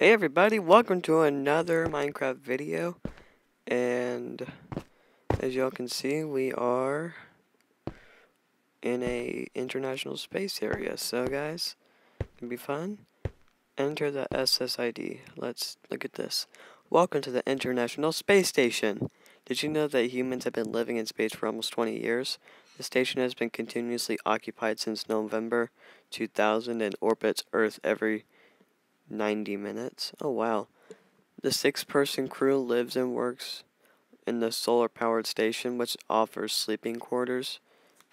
Hey everybody, welcome to another Minecraft video. And as y'all can see, we are in a international space area. So guys, it'll be fun. Enter the SSID. Let's look at this. Welcome to the International Space Station. Did you know that humans have been living in space for almost 20 years? The station has been continuously occupied since November 2000 and orbits Earth every 90 minutes. Oh, wow. The six person crew lives and works in the solar powered station, which offers sleeping quarters,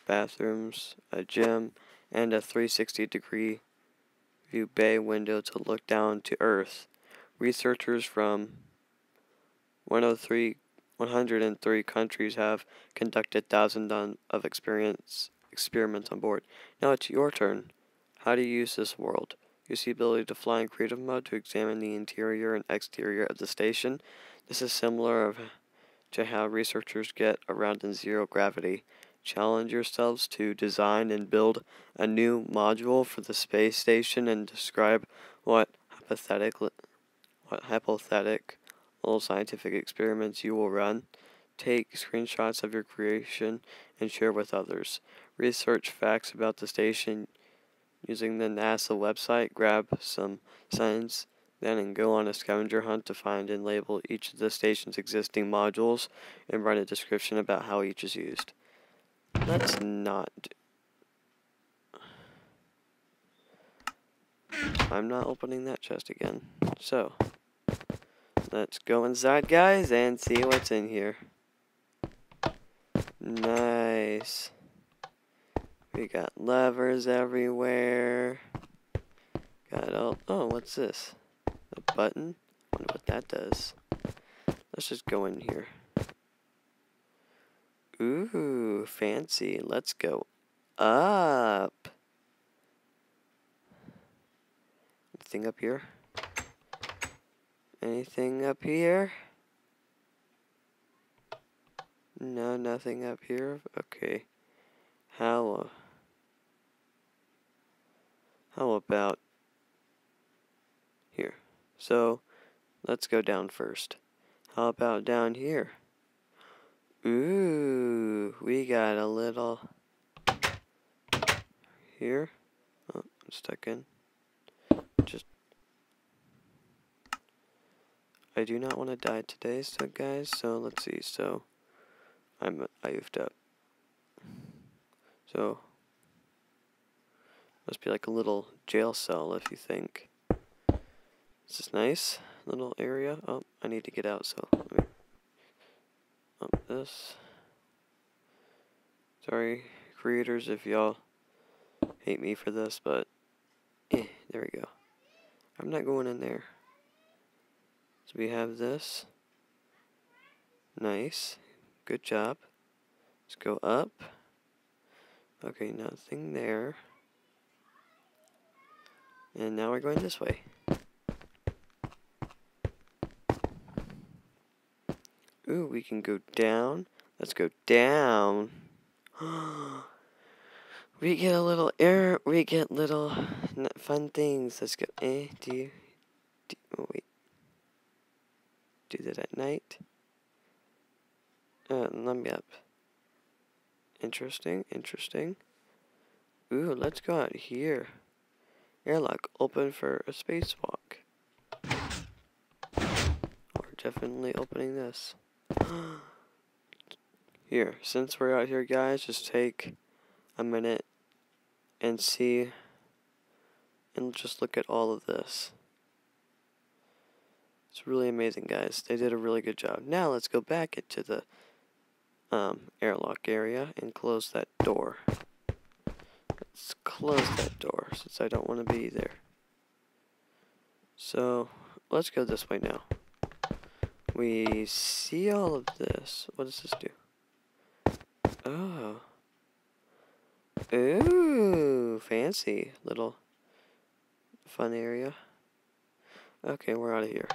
bathrooms, a gym, and a 360 degree view bay window to look down to Earth. Researchers from 103, 103 countries have conducted thousands of experience, experiments on board. Now it's your turn. How do you use this world? Use the ability to fly in creative mode to examine the interior and exterior of the station. This is similar to how researchers get around in zero gravity. Challenge yourselves to design and build a new module for the space station and describe what hypothetical what hypothetical scientific experiments you will run. Take screenshots of your creation and share with others. Research facts about the station using the NASA website, grab some signs, then and go on a scavenger hunt to find and label each of the station's existing modules and write a description about how each is used. Let's not. I'm not opening that chest again. So, let's go inside, guys, and see what's in here. Nice. We got levers everywhere. Got all. Oh, what's this? A button? Wonder what that does. Let's just go in here. Ooh, fancy. Let's go up. Anything up here? Anything up here? No, nothing up here. Okay. How? How about here? So, let's go down first. How about down here? Ooh, we got a little here. Oh, I'm stuck in. Just I do not want to die today, so guys. So let's see. So I'm I oofed up. So must be like a little jail cell if you think. This is nice. Little area. Oh, I need to get out, so let me up this. Sorry, creators, if y'all hate me for this, but eh, there we go. I'm not going in there. So we have this. Nice. Good job. Let's go up. Okay, nothing there. And now we're going this way. Ooh, we can go down. Let's go down. we get a little air. We get little fun things. Let's go. Eh, do you? Do, oh, wait. Do that at night. Uh, let me up. Interesting, interesting. Ooh, let's go out here. Airlock open for a spacewalk. We're definitely opening this. here, since we're out here, guys, just take a minute and see and just look at all of this. It's really amazing, guys. They did a really good job. Now let's go back into the um, airlock area and close that door. Let's close that door since I don't want to be there. So, let's go this way now. We see all of this. What does this do? Oh. Ooh, fancy little fun area. Okay, we're out of here.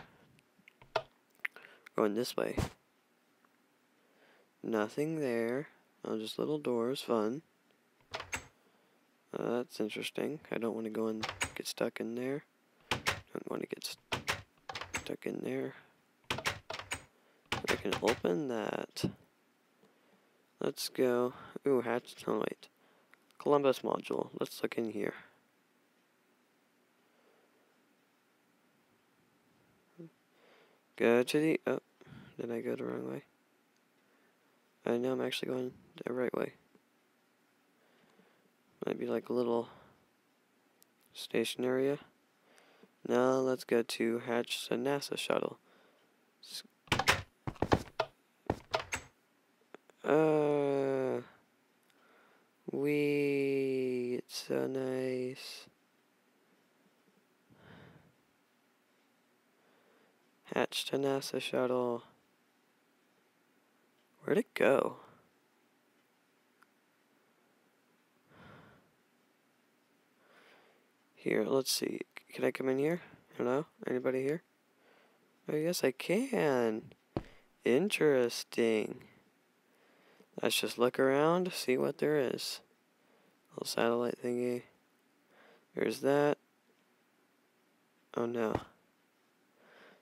Going this way. Nothing there. Oh, just little doors, fun. Uh, that's interesting. I don't want to go and get stuck in there. Don't want to get stuck in there. I can open that. Let's go. Ooh, hatch. Oh, wait. Columbus module. Let's look in here. Go to the. Oh, did I go the wrong way? I know I'm actually going the right way. Might be like a little station area. Now let's go to hatch the NASA shuttle. Uh, we, it's so nice. Hatch to NASA shuttle. Where'd it go? Here, let's see. Can I come in here? Hello? Anybody here? Oh, yes, I can. Interesting. Let's just look around, see what there is. Little satellite thingy. There's that. Oh no.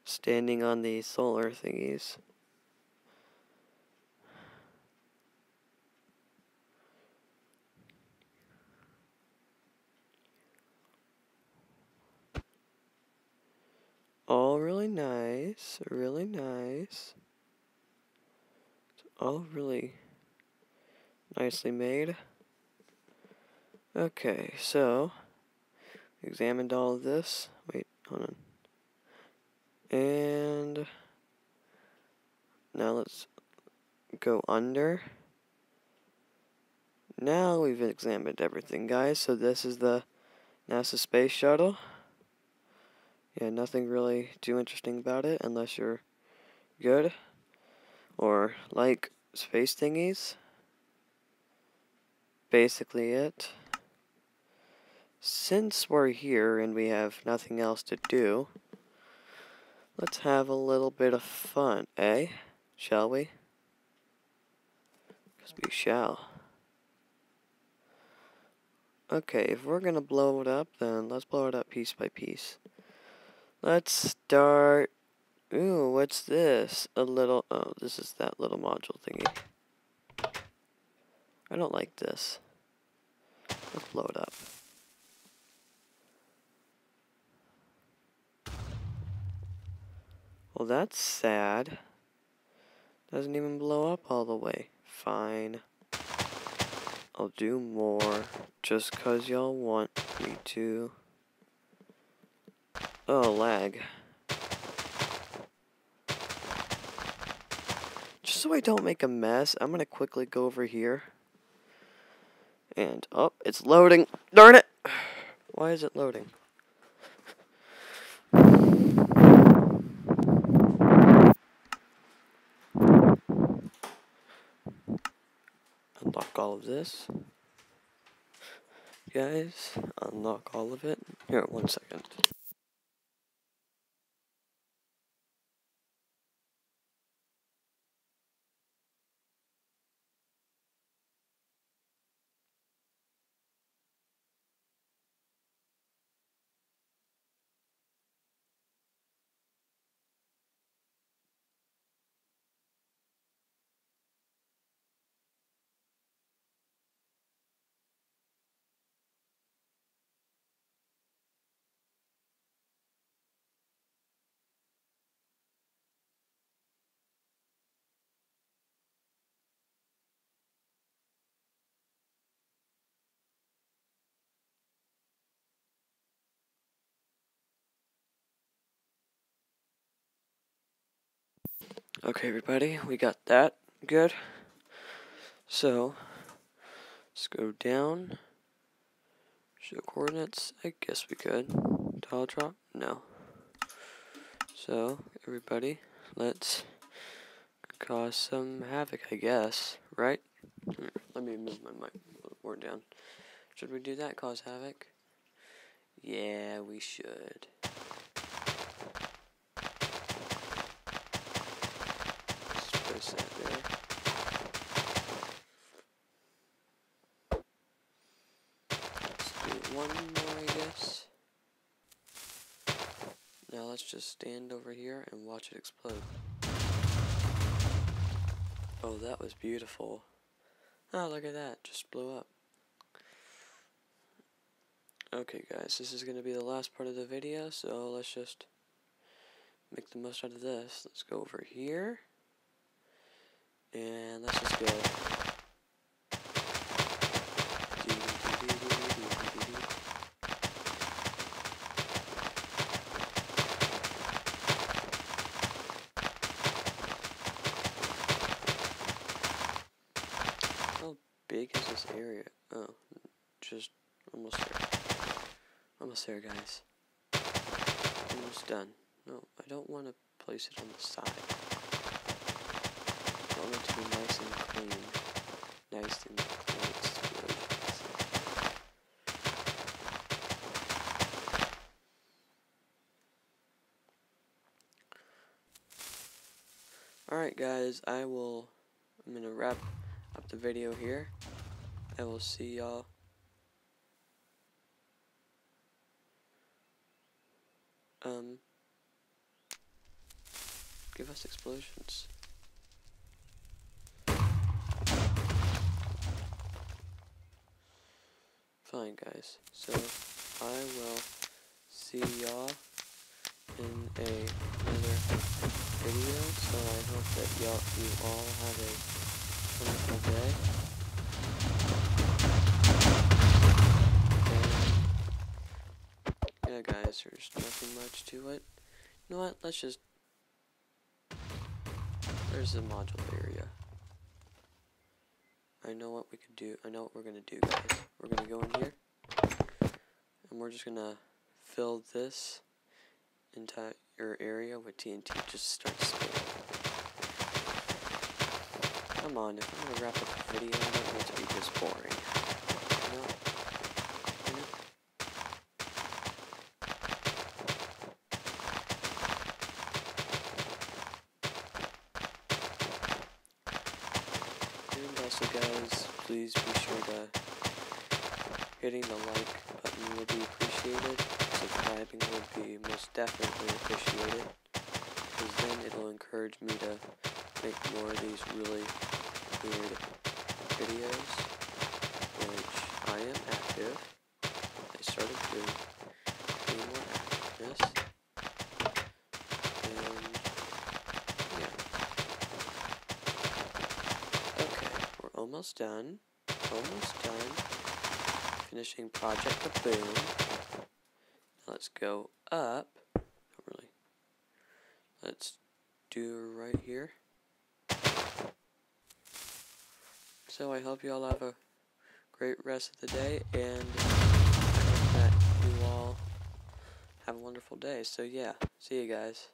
Standing on the solar thingies. All really nice, really nice. It's all really nicely made. Okay, so examined all of this. Wait, hold on. And now let's go under. Now we've examined everything, guys. So this is the NASA Space Shuttle. Yeah, nothing really too interesting about it unless you're good or like space thingies basically it. Since we're here and we have nothing else to do, let's have a little bit of fun, eh? Shall we? Because we shall. Okay, if we're gonna blow it up, then let's blow it up piece by piece. Let's start... Ooh, what's this? A little... Oh, this is that little module thingy. I don't like this. Let's blow it up. Well, that's sad. Doesn't even blow up all the way. Fine. I'll do more just cause y'all want me to. Oh, lag. Just so I don't make a mess, I'm gonna quickly go over here. And, oh, it's loading. Darn it! Why is it loading? Unlock all of this. Guys, unlock all of it. Here, one second. Okay, everybody, we got that good. So, let's go down. Show coordinates. I guess we could. Tile drop? No. So, everybody, let's cause some havoc, I guess. Right? Hmm, let me move my mic board down. Should we do that? Cause havoc? Yeah, we should. Let's do one more, I guess. Now let's just stand over here and watch it explode. Oh, that was beautiful. Oh, look at that. Just blew up. Okay, guys, this is going to be the last part of the video, so let's just make the most out of this. Let's go over here. And let's just go. How big is this area? Oh, just almost there. Almost there, guys. Almost done. No, I don't want to place it on the side. Want it to be nice and clean. Nice and. Alright guys, I will, I'm going to wrap up the video here. I will see y'all. Um, give us explosions. Fine, guys. So, I will see y'all in a, another video. So, I hope that y'all, you all have a wonderful day. yeah guys, there's nothing much to it. You know what, let's just... There's the module area. I know what we could do, I know what we're gonna do guys. We're gonna go in here, and we're just gonna fill this entire area with TNT, just start spinning. Come on, if I'm gonna wrap up the video, I don't want to be this boring. also guys, please be sure to hitting the like button would be appreciated. Subscribing would be most definitely appreciated. Because then it'll encourage me to make more of these really weird videos. Which I am active. I started doing more activeness. And yeah. Okay, we're almost done. Almost done. Finishing Project Kaboom. let's go up. Not really. Let's do right here. So I hope you all have a great rest of the day and that you all have a wonderful day. So yeah, see you guys.